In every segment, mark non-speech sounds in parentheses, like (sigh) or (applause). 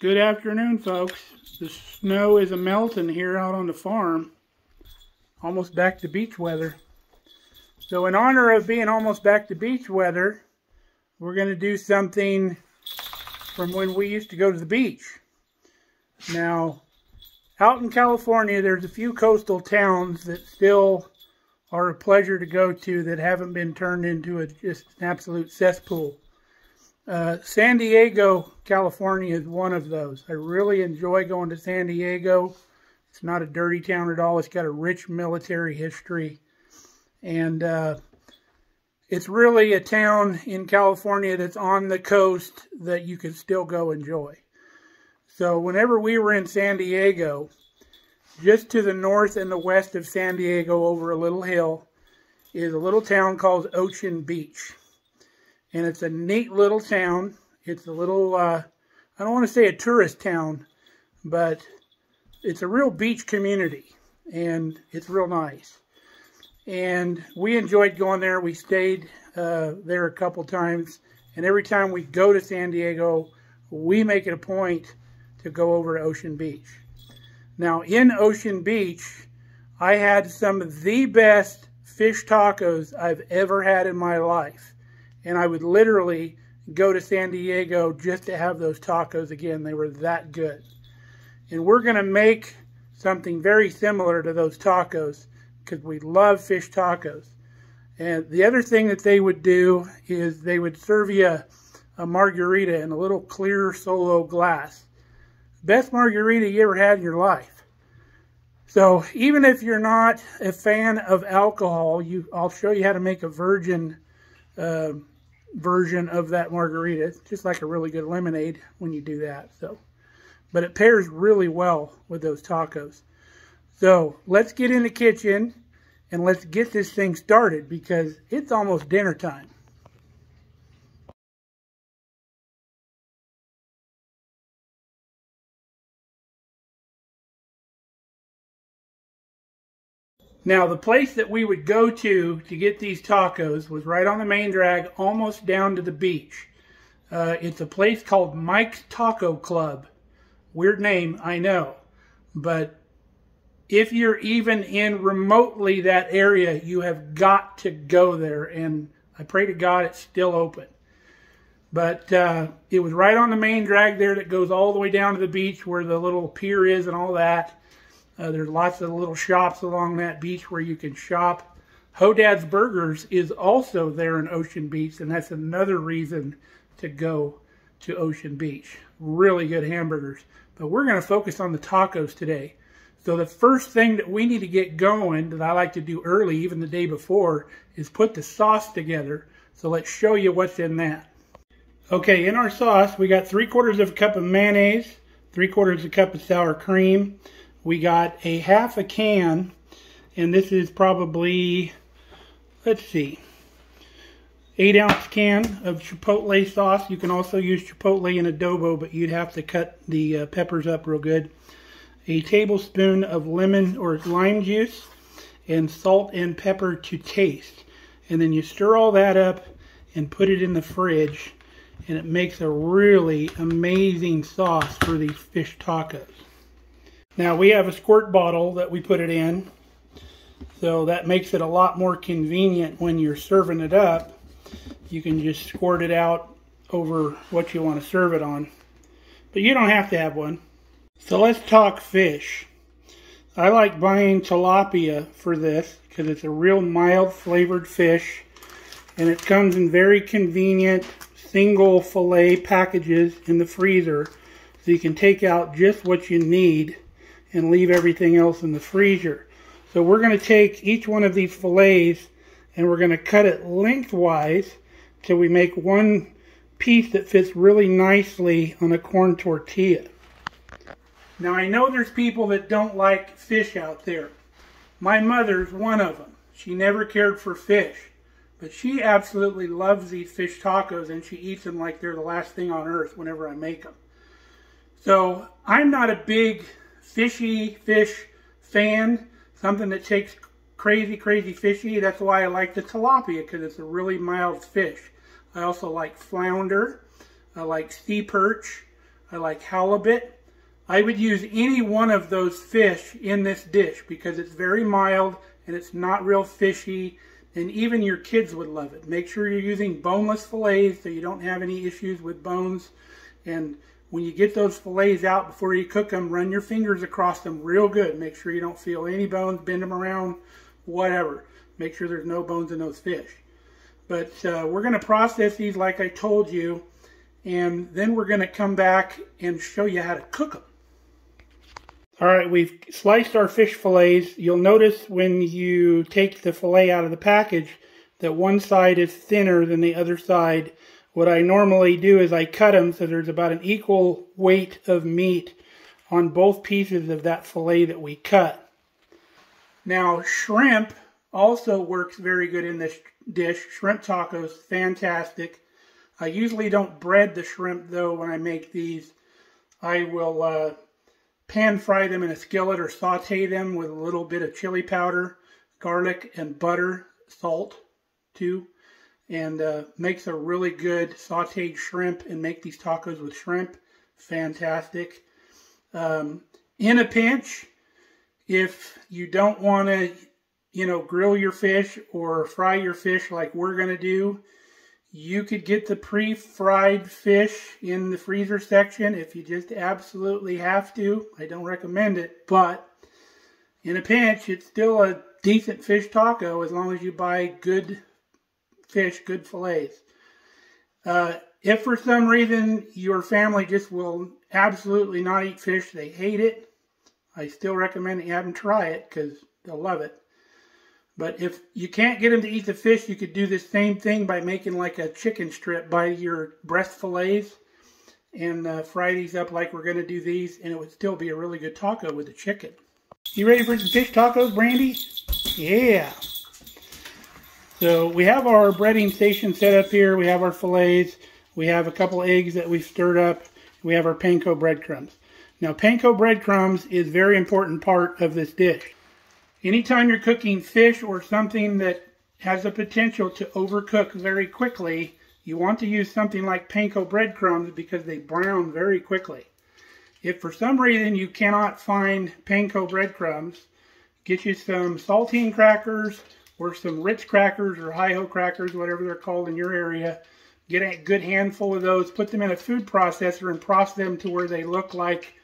Good afternoon, folks. The snow is a melting here out on the farm. Almost back to beach weather. So in honor of being almost back to beach weather, we're going to do something from when we used to go to the beach. Now, out in California, there's a few coastal towns that still are a pleasure to go to that haven't been turned into a, just an absolute cesspool. Uh, San Diego, California is one of those. I really enjoy going to San Diego. It's not a dirty town at all. It's got a rich military history. And uh, it's really a town in California that's on the coast that you can still go enjoy. So whenever we were in San Diego, just to the north and the west of San Diego over a little hill is a little town called Ocean Beach and it's a neat little town. It's a little, uh, I don't want to say a tourist town, but it's a real beach community, and it's real nice. And we enjoyed going there. We stayed uh, there a couple times, and every time we go to San Diego, we make it a point to go over to Ocean Beach. Now, in Ocean Beach, I had some of the best fish tacos I've ever had in my life and I would literally go to San Diego just to have those tacos again. They were that good. And we're going to make something very similar to those tacos because we love fish tacos. And the other thing that they would do is they would serve you a, a margarita in a little clear solo glass. Best margarita you ever had in your life. So even if you're not a fan of alcohol, you I'll show you how to make a virgin uh, version of that margarita. It's just like a really good lemonade when you do that. So, but it pairs really well with those tacos. So let's get in the kitchen and let's get this thing started because it's almost dinner time. Now, the place that we would go to to get these tacos was right on the main drag, almost down to the beach. Uh, it's a place called Mike's Taco Club. Weird name, I know. But if you're even in remotely that area, you have got to go there. And I pray to God it's still open. But uh, it was right on the main drag there that goes all the way down to the beach where the little pier is and all that. Uh, there's lots of little shops along that beach where you can shop. Hodad's Burgers is also there in Ocean Beach, and that's another reason to go to Ocean Beach. Really good hamburgers. But we're going to focus on the tacos today. So the first thing that we need to get going, that I like to do early, even the day before, is put the sauce together. So let's show you what's in that. Okay, in our sauce, we got three quarters of a cup of mayonnaise, three quarters of a cup of sour cream, we got a half a can, and this is probably, let's see, 8 ounce can of chipotle sauce. You can also use chipotle in adobo, but you'd have to cut the uh, peppers up real good. A tablespoon of lemon or lime juice, and salt and pepper to taste. And then you stir all that up and put it in the fridge, and it makes a really amazing sauce for these fish tacos. Now we have a squirt bottle that we put it in. So that makes it a lot more convenient when you're serving it up. You can just squirt it out over what you want to serve it on. But you don't have to have one. So let's talk fish. I like buying tilapia for this because it's a real mild flavored fish and it comes in very convenient single fillet packages in the freezer so you can take out just what you need and leave everything else in the freezer. So we're going to take each one of these fillets and we're going to cut it lengthwise till we make one piece that fits really nicely on a corn tortilla. Now I know there's people that don't like fish out there. My mother's one of them. She never cared for fish. But she absolutely loves these fish tacos and she eats them like they're the last thing on earth whenever I make them. So I'm not a big fishy fish fan, something that takes crazy, crazy fishy. That's why I like the tilapia because it's a really mild fish. I also like flounder. I like sea perch. I like halibut. I would use any one of those fish in this dish because it's very mild and it's not real fishy and even your kids would love it. Make sure you're using boneless fillets so you don't have any issues with bones. And when you get those fillets out before you cook them, run your fingers across them real good. Make sure you don't feel any bones, bend them around, whatever. Make sure there's no bones in those fish. But uh, we're going to process these like I told you, and then we're going to come back and show you how to cook them. All right, we've sliced our fish fillets. You'll notice when you take the fillet out of the package that one side is thinner than the other side. What I normally do is I cut them so there's about an equal weight of meat on both pieces of that fillet that we cut. Now, shrimp also works very good in this dish. Shrimp tacos, fantastic. I usually don't bread the shrimp though when I make these. I will uh, pan fry them in a skillet or saute them with a little bit of chili powder, garlic, and butter, salt too, and uh, makes a really good sauteed shrimp and make these tacos with shrimp. Fantastic. Um, in a pinch, if you don't want to, you know, grill your fish or fry your fish like we're going to do, you could get the pre-fried fish in the freezer section if you just absolutely have to. I don't recommend it, but in a pinch, it's still a decent fish taco as long as you buy good fish, good fillets. Uh, if for some reason your family just will absolutely not eat fish, they hate it, I still recommend that you have them try it because they'll love it. But if you can't get them to eat the fish, you could do the same thing by making like a chicken strip by your breast fillets and uh, fry these up like we're going to do these, and it would still be a really good taco with the chicken. You ready for some fish tacos, Brandy? Yeah. So we have our breading station set up here. We have our fillets. We have a couple eggs that we've stirred up. We have our panko breadcrumbs. Now, panko breadcrumbs is a very important part of this dish. Anytime you're cooking fish or something that has the potential to overcook very quickly, you want to use something like panko breadcrumbs because they brown very quickly. If for some reason you cannot find panko breadcrumbs, get you some saltine crackers or some Ritz crackers or Hi-Ho crackers, whatever they're called in your area. Get a good handful of those, put them in a food processor and process them to where they look like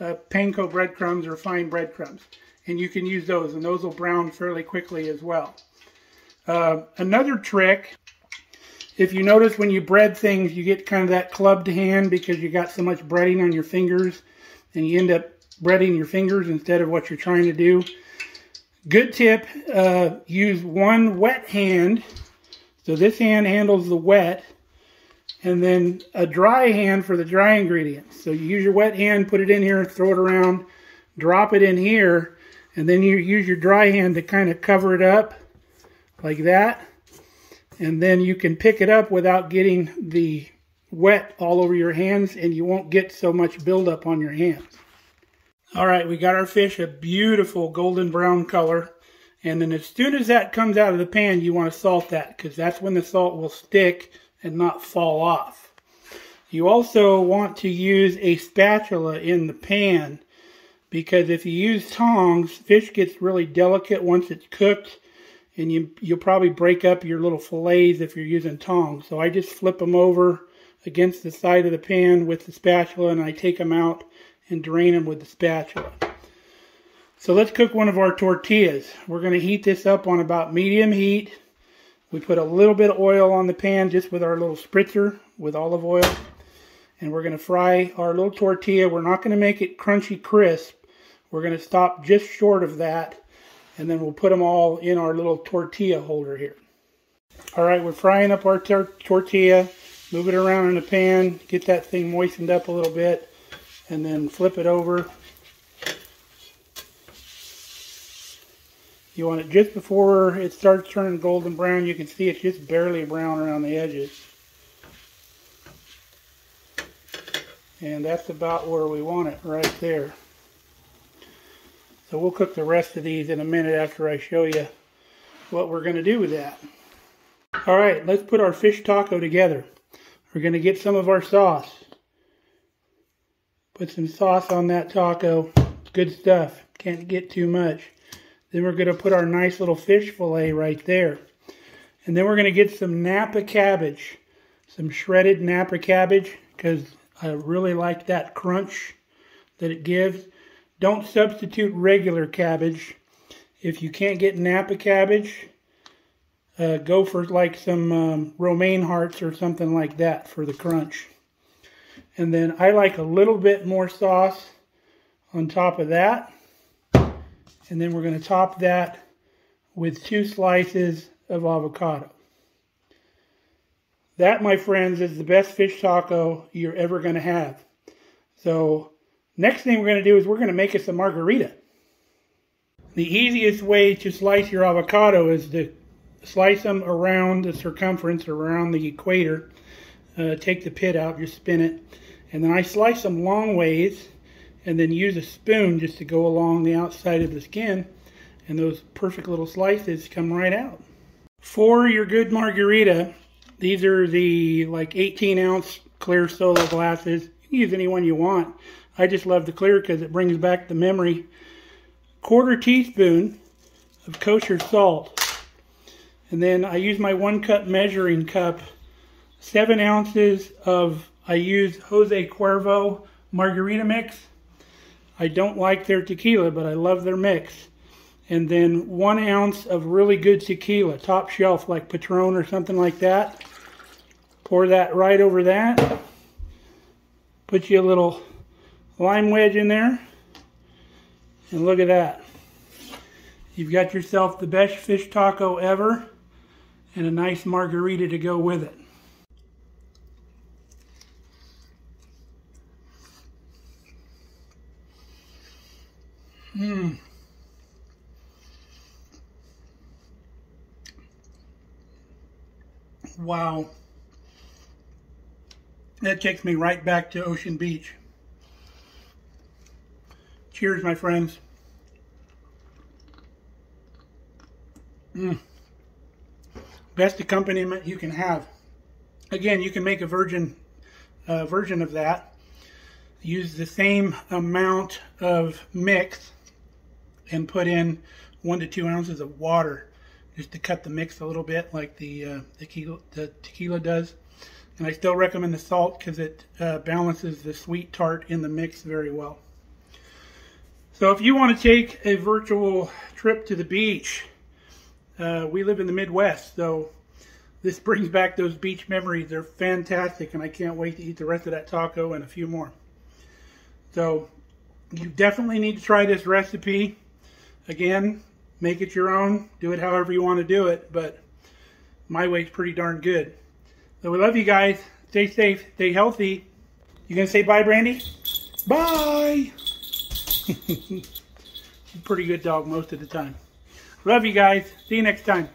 uh, panko breadcrumbs or fine breadcrumbs and you can use those, and those will brown fairly quickly as well. Uh, another trick, if you notice when you bread things, you get kind of that clubbed hand because you got so much breading on your fingers, and you end up breading your fingers instead of what you're trying to do. Good tip, uh, use one wet hand. So this hand handles the wet, and then a dry hand for the dry ingredients. So you use your wet hand, put it in here, throw it around, drop it in here, and then you use your dry hand to kind of cover it up like that. And then you can pick it up without getting the wet all over your hands and you won't get so much buildup on your hands. All right, we got our fish a beautiful golden brown color. And then as soon as that comes out of the pan, you want to salt that because that's when the salt will stick and not fall off. You also want to use a spatula in the pan because if you use tongs, fish gets really delicate once it's cooked and you, you'll probably break up your little fillets if you're using tongs. So I just flip them over against the side of the pan with the spatula and I take them out and drain them with the spatula. So let's cook one of our tortillas. We're going to heat this up on about medium heat. We put a little bit of oil on the pan just with our little spritzer with olive oil. And we're going to fry our little tortilla. We're not going to make it crunchy crisp. We're going to stop just short of that, and then we'll put them all in our little tortilla holder here. All right, we're frying up our tortilla. Move it around in the pan, get that thing moistened up a little bit, and then flip it over. You want it just before it starts turning golden brown. You can see it's just barely brown around the edges. And that's about where we want it, right there. So we'll cook the rest of these in a minute after I show you what we're going to do with that. All right, let's put our fish taco together. We're going to get some of our sauce. Put some sauce on that taco. Good stuff. Can't get too much. Then we're going to put our nice little fish fillet right there. And then we're going to get some Napa cabbage. Some shredded Napa cabbage because I really like that crunch that it gives. Don't substitute regular cabbage. If you can't get Napa cabbage, uh, go for like some um, romaine hearts or something like that for the crunch. And then I like a little bit more sauce on top of that. And then we're going to top that with two slices of avocado. That, my friends, is the best fish taco you're ever going to have. So next thing we're going to do is we're going to make us a margarita. The easiest way to slice your avocado is to slice them around the circumference, around the equator. Uh, take the pit out, just spin it. And then I slice them long ways and then use a spoon just to go along the outside of the skin. And those perfect little slices come right out. For your good margarita, these are the like 18 ounce clear solo glasses. You can use any one you want. I just love the clear because it brings back the memory. Quarter teaspoon of kosher salt. And then I use my one cup measuring cup. Seven ounces of I use Jose Cuervo margarita mix. I don't like their tequila, but I love their mix. And then one ounce of really good tequila, top shelf, like Patron or something like that. Pour that right over that. Put you a little lime wedge in there. And look at that. You've got yourself the best fish taco ever and a nice margarita to go with it. Mmm. Wow. That takes me right back to Ocean Beach. Cheers, my friends. Mm. Best accompaniment you can have. Again, you can make a virgin uh, version of that. Use the same amount of mix and put in one to two ounces of water just to cut the mix a little bit like the, uh, tequila, the tequila does. And I still recommend the salt because it uh, balances the sweet tart in the mix very well. So if you want to take a virtual trip to the beach, uh, we live in the Midwest, so this brings back those beach memories. They're fantastic, and I can't wait to eat the rest of that taco and a few more. So you definitely need to try this recipe. Again, make it your own. Do it however you want to do it, but my way's pretty darn good. So we love you guys. Stay safe. Stay healthy. You gonna say bye, Brandy? Bye. (laughs) pretty good dog most of the time. Love you guys. See you next time.